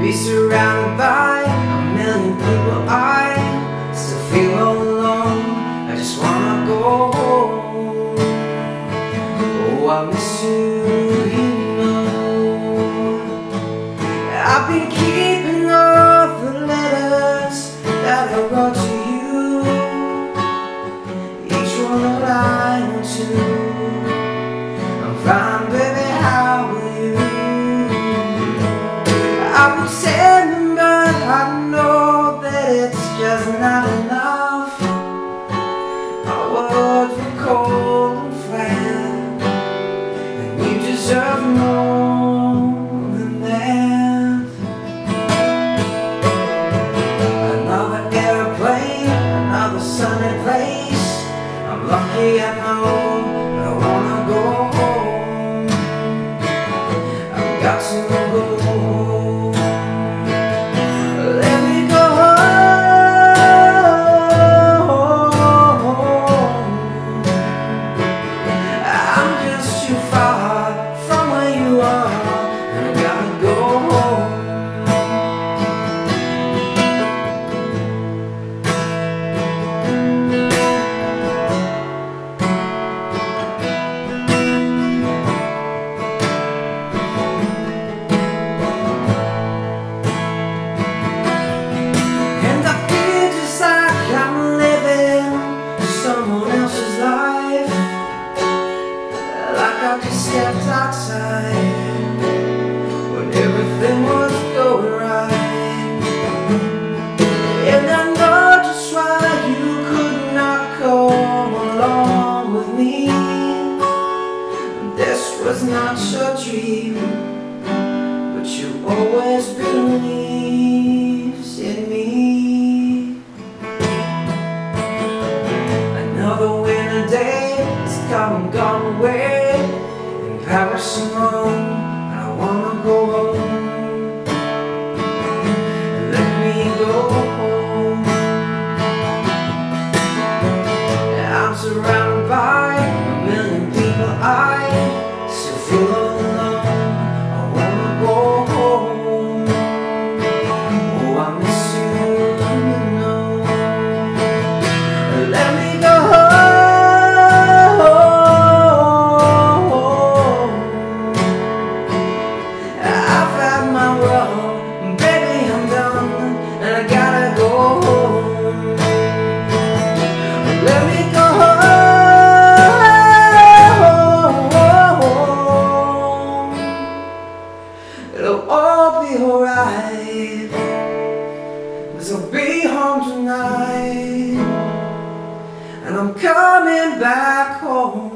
Be surrounded by a million people I still feel all alone I just wanna go home. Oh, I miss you, you know. I've been keeping I've been sending, but I know that it's just not enough. Our words were cold and flat And you deserve more than that. Another airplane, another sunny place. I'm lucky, I know, but I wanna go home. I've got to go not your dream But you always believes in me. Another winter day has come and gone away be alright. Cause I'll be home tonight. And I'm coming back home